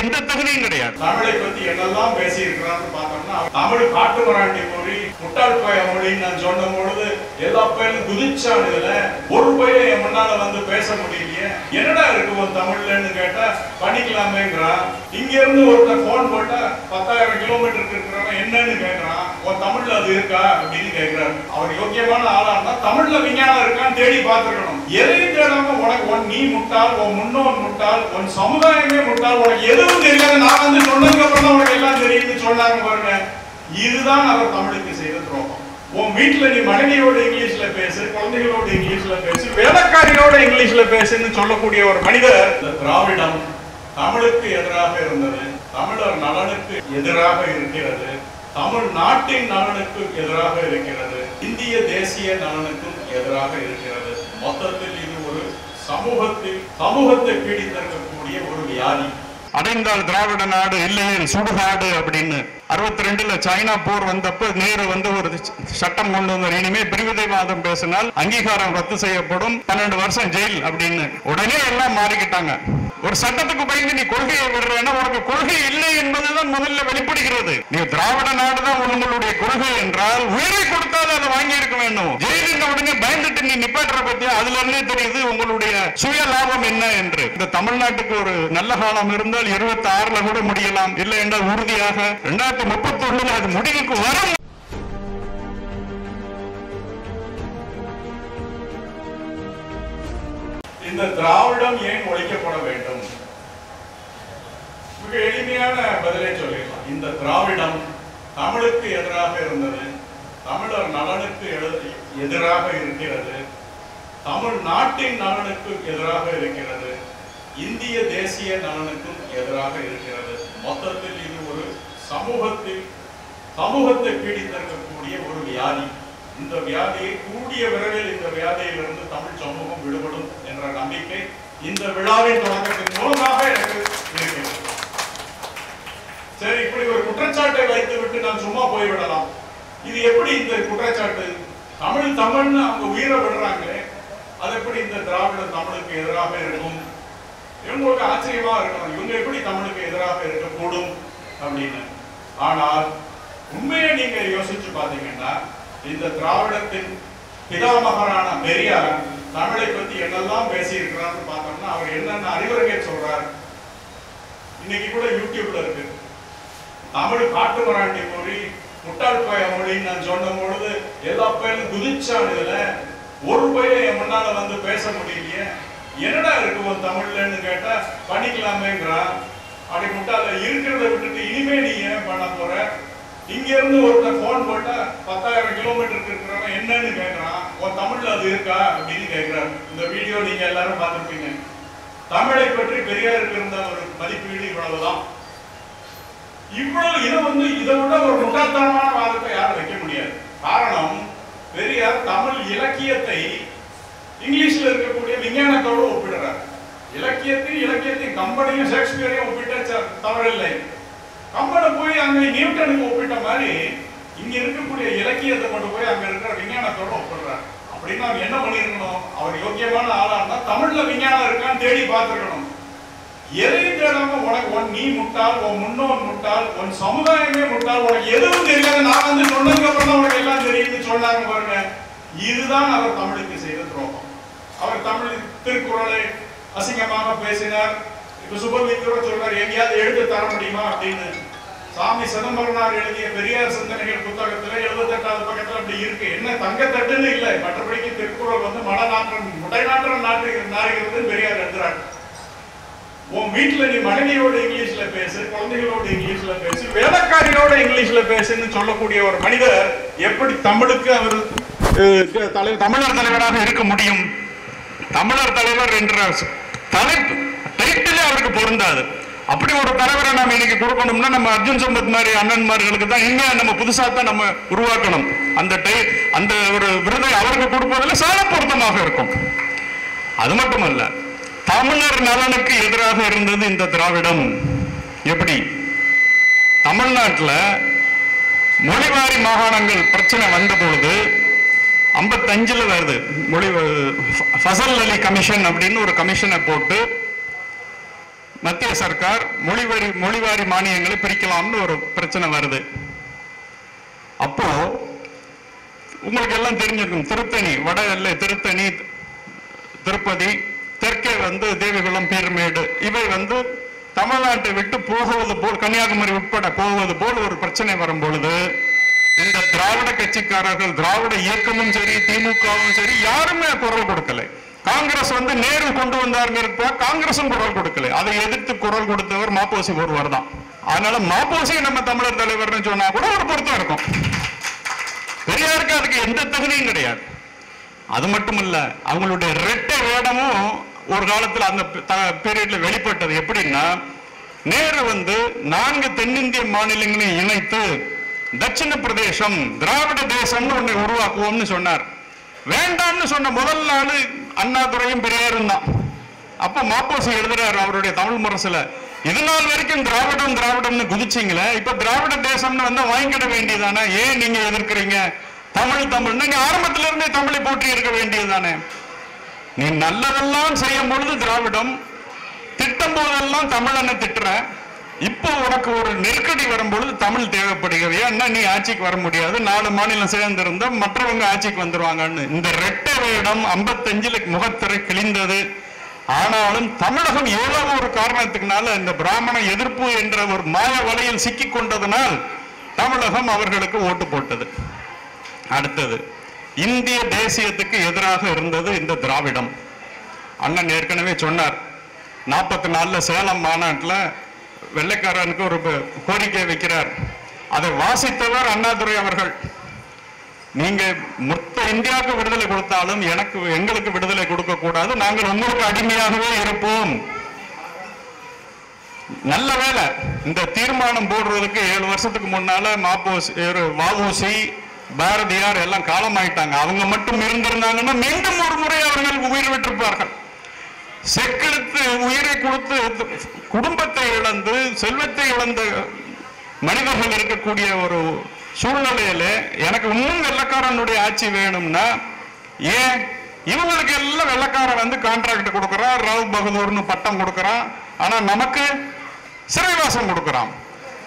எந்த தகுதியும் கிடையாது. தமிழை பத்தி என்னெல்லாம் பேசி இருக்கிறான்னு பார்த்தோம்னா தமிழ் காட்டு மராண்டி மொழி முட்டாள் பய மொழின்னு நான் சொன்ன பொழுது எல்லா பையனும் குதிச்சான் இதுல. ஒரு பையன் என் முன்னால வந்து பேச முடியலையே. என்னடா இருக்கு உன் தமிழ்லன்னு கேட்டா பண்ணிக்கலாமேங்கிறான். இங்க இருந்து ஒருத்தர் போன் போட்டா கிலோமீட்டருக்கு இருக்கிறவன் என்னன்னு கேட்கிறான் உன் தமிழ்ல அது இருக்கா? அப்படின்னு கேக்குறாரு. அவர் யோக்கியமான ஆளா இருந்தா தமிழ்ல விஞ்ஞானம் இருக்கான்னு தேடி பார்த்துருக்கணும். எதையும் தேடாம உனக்கு உன் நீ முட்டாள் உன் முன்னோன் முட்டாள் உன் சமுதாயமே முட்டாள் உனக்கு எதுவும் தெரியாது நான் வந்து சொன்னதுக்கு அப்புறம் தான் உனக்கு எல்லாம் தெரியும்னு சொன்னாங்க பாருங்க. இதுதான் அவர் தமிழுக்கு செய்த துரோகம். உன் வீட்டுல நீ மனைவியோட இங்கிலீஷ்ல பேசு குழந்தைகளோட இங்கிலீஷ்ல பேசு வேலைக்காரியோட இங்கிலீஷ்ல பேசுன்னு சொல்லக்கூடிய ஒரு மனிதர் இந்த திராவிடம் தமிழுக்கு எதிராக இருந்தது. தமிழர் நலனுக்கு எதிராக இருக்கிறது. தமிழ் நாட்டின் நலனுக்கு எதிராக இருக்கிறது. இந்திய தேசிய நலனுக்கும் எதிராக இருக்கிறது. மொத்தத்தில் இது ஒரு சமூகத்தில் சமூகத்தை பீடித்திருக்கக்கூடிய ஒரு வியாதி. அடைந்தால் திராவிட நாடு இல்லையே சுடுகாடு அப்படின்னு அறுபத்தி ரெண்டுல சைனா போர் வந்தப்ப நேரு வந்து ஒரு சட்டம் கொண்டு வந்தார். இனிமே பிரிவிதைவாதம் பேசினால் அங்கீகாரம் ரத்து செய்யப்படும். பன்னெண்டு வருஷம் ஜெயில் அப்படின்னு. உடனே எல்லாம் மாறிக்கிட்டாங்க. ஒரு சட்டத்துக்கு பயந்து நீ கொள்கையை விடுறேன்னா உனக்கு கொள்கை இல்லை என்பதுதான் முதல்ல வெளிப்படுகிறது. நீ திராவிட நாடுதான் உங்களுடைய கொள்கை என்றால் உயிரை கொடுத்தாலும் அதை வாங்கி இருக்க வேண்டும் ஜெயிலின் உடனே பயந்துட்டு நீ நிப்பாட்டுற பத்தி அதுல இருந்தே தெரியுது உங்களுடைய சுய லாபம் என்ன என்று. இந்த தமிழ்நாட்டுக்கு ஒரு நல்ல காலம் இருந்தால் இருபத்தி ஆறுல கூட முடியலாம். இல்லை என்றால் உறுதியாக இரண்டாயிரத்தி முப்பத்தி ஒண்ணுல அது முடிவுக்கு வரும். இந்த திராவிடம் ஏன் ஒழிக்கப்பட வேண்டும்? மிக எளிமையான பதிலை சொல்லிடலாம். இந்த திராவிடம் தமிழுக்கு எதிராக இருந்தது தமிழர் நலனுக்கு எதிராக இருக்கிறது தமிழ் நாட்டின் நலனுக்கு எதிராக இருக்கிறது இந்திய தேசிய நலனுக்கும் எதிராக இருக்கிறது. மொத்தத்தில் இது ஒரு சமூகத்தில் சமூகத்தை பீடித்திருக்கக்கூடிய ஒரு வியாதி. இந்த வியாதியை கூடிய விரைவில் இந்த வியாதியிலிருந்து தமிழ் சமூகம் விடுபடும் என்ற நம்பிக்கை இந்த விழாவின் தொடக்கத்தின் மூலமாக எனக்கு இருக்கிறது. சரி இப்படி ஒரு குற்றச்சாட்டை வைத்து விட்டு நான் சும்மா போய்விடலாம். இது எப்படி இந்த குற்றச்சாட்டு? தமிழ் தமிழ்னு அவங்க உயிரை விடுறாங்களே அது எப்படி இந்த திராவிட தமிழுக்கு எதிராக இருக்கும்? இவங்களுக்கு ஆச்சரியமா இருக்கணும். இவங்க எப்படி தமிழுக்கு எதிராக இருக்கக்கூடும் அப்படின்னு. ஆனால் உண்மையை நீங்கள் யோசிச்சு பார்த்தீங்கன்னா இந்த திராவிடத்தின் பிதாமகனான பெரியார் தமிழை பத்தி என்னெல்லாம் பேசியிருக்கிறான்னு பார்த்தோம்னா அவர் என்னென்ன அறிவுரைகள் சொல்றார்? இன்னைக்கு கூட யூடியூப்ல இருக்கு. தமிழ் காட்டு மராண்டி மொழி முட்டாள் பய மொழின்னு நான் சொன்ன பொழுது எல்லா பையனும் குதிச்சான் இதுல. ஒரு பையன் என் முன்னால வந்து பேச முடியலையே. என்னடா இருக்கு உன் தமிழ்லன்னு கேட்டா பண்ணிக்கலாமேங்கிறான் அப்படி முட்டாள இருக்கிறத விட்டுட்டு இனிமே நீ ஏன் பண்ண போற? இங்க இருந்து ஒருத்தர் போன் போட்டா பத்தாயிரம் கிலோமீட்டருக்கு இருக்கிறவன் என்னன்னு கேட்கறான் உன் தமிழ்ல அது இருக்கா? அப்படின்னு கேட்கிறார் இந்த வீடியோ நீங்க எல்லாரும் பார்த்துருப்பீங்க. தமிழை பற்றி பெரியாருக்கு இருந்த ஒரு மதிப்பீடு இவ்வளவுதான். இவ்வளவு இதை வந்து இதை விட ஒரு முட்டாள்தனமான வாதத்தை யாரும் வைக்க முடியாது. காரணம் பெரியார் தமிழ் இலக்கியத்தை இங்கிலீஷ்ல இருக்கக்கூடிய விஞ்ஞானத்தோடு ஒப்பிடுறார். இலக்கியத்தையும் இலக்கியத்தையும் கம்பனையும் ஷேக்ஸ்பியரையும் ஒப்பிட்ட தவறில்லை. கம்பனை போய் அங்கே நியூட்டனுக்கு ஒப்பிட்ட மாதிரி இங்க இருக்கக்கூடிய இலக்கியத்தை கொண்டு போய் அங்க இருக்கிற விஞ்ஞானத்தோட ஒப்பிடுறார். அப்படின்னு அவன் என்ன பண்ணிருக்கணும் அவர் யோக்கியமான ஆளா இருந்தா தமிழ்ல விஞ்ஞானம் இருக்கான்னு தேடி பார்த்துருக்கணும். எதையும் தேடாம உனக்கு ஒன் நீ முட்டால் உன் முன்னோன் முட்டாள் உன் சமுதாயமே முட்டால் உனக்கு எதுவும் தெரியாது நான் வந்து சொன்னதுக்கு அப்புறம் தான் உனக்கு எல்லாம் தெரியும்னு சொன்னாங்க பாருங்க. இதுதான் அவர் தமிழுக்கு செய்த துரோகம். அவர் தமிழ் திருக்குறளை அசிங்கமாக பேசினார். இப்ப சுபமித்ரோ சொல்றார் எங்கேயாவது எழுத்து தர முடியுமா? அப்படின்னு. சாமி சிதம்பரனார் எழுதிய பெரியார் சிந்தனைகள் புத்தகத்துல எழுபத்தி எட்டாவது பக்கத்துல அப்படி இருக்கு. என்ன தங்கத்தட்டுன்னு இல்லை. மற்றபடிக்கு திருக்குறள் வந்து மடநாற்றம் முட்டைநாற்றம் நாட்டு நாடுகிறது பெரியார் எழுதுறாங்க உன் வீட்டுல நீ மனைவியோட இங்கிலீஷ்ல பேசு குழந்தைகளோட இங்கிலீஷ்ல பேசு வேலைக்காரியோட இங்கிலீஷ்ல பேசுன்னு சொல்லக்கூடிய ஒரு மனிதர் எப்படி தமிழுக்கு அவர் தலைவர் தமிழர் தலைவராக இருக்க முடியும்? தமிழர் தலைவர் என்ற தலைப்பு டைட்டிலே அவருக்கு பொருந்தாது. அப்படி ஒரு தலைவரை நம்ம இன்னைக்கு கொடுக்கணும்னா நம்ம அர்ஜுன் சம்பத் மாதிரி அண்ணன்மார்களுக்கு தான் இன்னும் நம்ம புதுசாக தான் நம்ம உருவாக்கணும். அந்த டை அந்த ஒரு விருதை அவருக்கு கொடுப்பதில் சால பொருத்தமாக இருக்கும். அது மட்டுமல்ல தமிழர் நலனுக்கு எதிராக இருந்தது இந்த திராவிடம். எப்படி? தமிழ்நாட்டுல மொழிவாரி மாகாணங்கள் பிரச்சனை வந்த பொழுது ஐம்பத்தஞ்சில் வருது. மொழி ஃபசல் அலி கமிஷன் அப்படின்னு ஒரு கமிஷனை போட்டு மத்திய சர்க்கார் மொழிவாரி மொழிவாரி மானியங்களை பிரிக்கலாம்னு ஒரு பிரச்சனை வருது. அப்போ உங்களுக்கு எல்லாம் தெரிஞ்சிருக்கும். திருத்தணி வட எல்லை திருத்தணி திருப்பதி தெற்கே வந்து தேவிகுளம் பீர்மேடு. இவை வந்து தமிழ்நாட்டை விட்டு போகுவது போல் கன்னியாகுமரி உட்பட போவது போல் ஒரு பிரச்சனை வரும் பொழுது இந்த திராவிட கட்சிக்காரர்கள் திராவிட இயக்கமும் சரி திமுகவும் சரி யாருமே குரல் கொடுக்கல. காங்கிரஸ் வந்து நேரு கொண்டு வந்தாருங்கிறப்ப காங்கிரசும் குரல் கொடுக்கல. அதை எதிர்த்து குரல் கொடுத்தவர் மாப்போசி ஒருவர் தான். அதனால மாப்போசி நம்ம தமிழர் தலைவர்னு சொன்னா கூட ஒரு பொருத்தம் இருக்கும். பெரியாருக்கு அதுக்கு எந்த தகுதியும் கிடையாது. அது மட்டும் இல்ல அவங்களுடைய ரெட்டை வேடமும் ஒரு காலத்துல அந்த பீரியட்ல வெளிப்பட்டது. எப்படின்னா நேரு வந்து நான்கு தென்னிந்திய மாநிலங்களையும் இணைத்து தட்சிண பிரதேசம் திராவிட தேசம்னு ஒன்றை உருவாக்குவோம்னு சொன்னார். வேண்டாம்னு சொன்ன முதல் நாள் அண்ணாதுரையும் பெரியாரும் தான். அப்ப மாப்போசி எழுதுறாரு அவருடைய தமிழ் முரசுல இது நாள் வரைக்கும் திராவிடம் திராவிடம்னு குதிச்சிங்களே இப்ப திராவிட தேசம்னு வந்து வாங்கிட வேண்டியதானே? ஏன் நீங்க எதிர்க்கிறீங்க? தமிழ் தமிழ் நீங்க ஆரம்பத்துல இருந்தே தமிழை போற்றி இருக்க வேண்டியதுதானே? நீ நல்லதெல்லாம் செய்யும் பொழுது திராவிடம் திட்டம் போதெல்லாம் தமிழனை திட்டுற. இப்போ உனக்கு ஒரு நெருக்கடி வரும்பொழுது தமிழ் தேவைப்படுகிறது. ஏன்னா நீ ஆட்சிக்கு வர முடியாது. நாலு மாநிலம் சேர்ந்திருந்தா மற்றவங்க ஆட்சிக்கு வந்துருவாங்கன்னு. இந்த ரெட்டை வேடம் ஐம்பத்தஞ்சுல முகத்திரை கிழிந்தது. ஆனாலும் தமிழகம் ஏதோ ஒரு காரணத்துக்குனால இந்த பிராமண எதிர்ப்பு என்ற ஒரு மாய வலையில் சிக்கிக் கொண்டதனால் தமிழகம் அவர்களுக்கு ஓட்டு போட்டது. அடுத்தது இந்திய தேசியத்துக்கு எதிராக இருந்தது இந்த திராவிடம். அண்ணன் ஏற்கனவே சொன்னார் நாற்பத்தி நாலில் சேலம் மாநாட்டில் வெள்ளைக்காரனுக்கு ஒரு கோரிக்கை வைக்கிறார். அதை வாசித்தவர் அண்ணாதுரை அவர்கள். நீங்க மொத்த இந்தியாவுக்கு விடுதலை கொடுத்தாலும் எனக்கு எங்களுக்கு விடுதலை கொடுக்க கூடாது நாங்கள் உங்களுக்கு அடிமையாகவே இருப்போம். நல்ல வேலை. இந்த தீர்மானம் போடுறதுக்கு ஏழு வருஷத்துக்கு முன்னால மாப்போசி வாவூசி பாரதியார் எல்லாம் காலமாயிட்டாங்க. அவங்க மட்டும் இருந்திருந்தாங்கன்னா மீண்டும் ஒரு முறை அவர்கள் உயிர் விட்டிருப்பார்கள். செக்கெடுத்து உயிரை கொடுத்து குடும்பத்தை இழந்து செல்வத்தை இழந்த மனிதர்கள் இருக்கக்கூடிய ஒரு சூழ்நிலையில எனக்கு இன்னும் வெள்ளக்காரனுடைய ஆட்சி வேணும்னா ஏன்? இவங்களுக்கு எல்லாம் வெள்ளக்காரன் வந்து கான்ட்ராக்ட் கொடுக்கறான் ராவ் பகதூர்னு பட்டம் கொடுக்கறான் ஆனா நமக்கு சிறைவாசம் கொடுக்கறான்.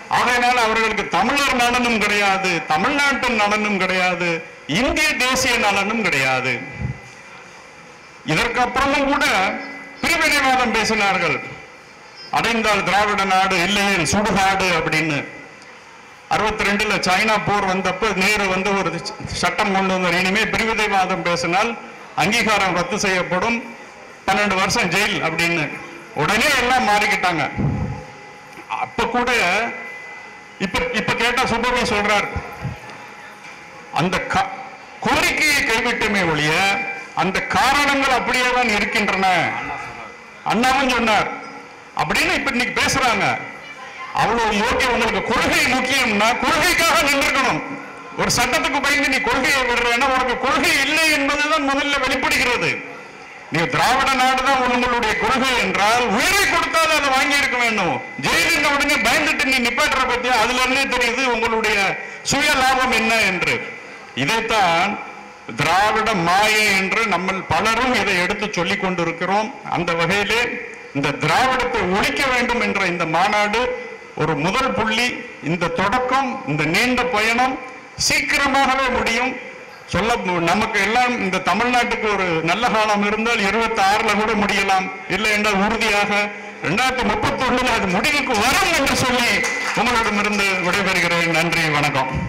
ஆகையினால அவர்களுக்கு தமிழர் நலனும் கிடையாது தமிழ்நாட்டின் நலனும் கிடையாது இந்திய தேசிய நலனும் கிடையாது. இதற்கப்புறமும் கூட பிரிவினைவாதம் பேசினார்கள். அடைந்தால் திராவிட நாடு இல்லையே சுடுகாடு அப்படின்னு. அறுபத்தி ரெண்டுல சைனா போர் வந்தப்ப நேரு வந்து ஒரு சட்டம் கொண்டு வந்தார். இனிமே பிரிவினைவாதம் பேசினால் அங்கீகாரம் ரத்து செய்யப்படும். பன்னெண்டு வருஷம் ஜெயில் அப்படின்னு. உடனே எல்லாம் மாறிக்கிட்டாங்க. அப்ப கூட இப்ப இப்ப கேட்டா சுப்பவி சொல்றார். அந்த கா- கோரிக்கையை கைவிட்டுமே ஒழிய அந்த காரணங்கள் அப்படியே தான் இருக்கின்றன. அண்ணாவும் சொன்னார். அப்படின்னு இப்ப இன்னைக்கு பேசுறாங்க. அவ்வளவு யோக்கியம் உங்களுக்கு கொள்கை முக்கியம்னா கொள்கைக்காக நின்றுக்கணும். ஒரு சட்டத்துக்கு பயந்து நீ கொள்கையை விடுறேன்னா உனக்கு கொள்கை இல்லை என்பதுதான் முதல்ல வெளிப்படுகிறது. நீ திராவிட நாடுதான் உங்களுடைய கொள்கை என்றால் உயிரை கொடுத்தாலும் அதை வாங்கி இருக்க வேண்டும் ஜெயிலிருந்த உடனே பயந்துட்டு நீ நிப்பாட்டுற பத்தி அதுல இருந்தே தெரியுது உங்களுடைய சுய லாபம் என்ன என்று. இதைத்தான் திராவிட மாயை என்று நம்ம பலரும் இதை எடுத்து சொல்லிக் கொண்டிருக்கிறோம். அந்த வகையிலே இந்த திராவிடத்தை ஒழிக்க வேண்டும் என்ற இந்த மாநாடு ஒரு முதல் புள்ளி. இந்த தொடக்கம் இந்த நீண்ட பயணம் சீக்கிரமாகவே முடியும். சொல்ல நமக்கு எல்லாம் இந்த தமிழ்நாட்டுக்கு ஒரு நல்ல காலம் இருந்தால் இருபத்தி ஆறுல கூட முடியலாம். இல்லை என்றால் உறுதியாக ரெண்டாயிரத்தி முப்பத்தி ஒண்ணுல அது முடிவுக்கு வரும் என்று சொல்லி உங்களிடமிருந்து விடைபெறுகிறேன். நன்றி வணக்கம்.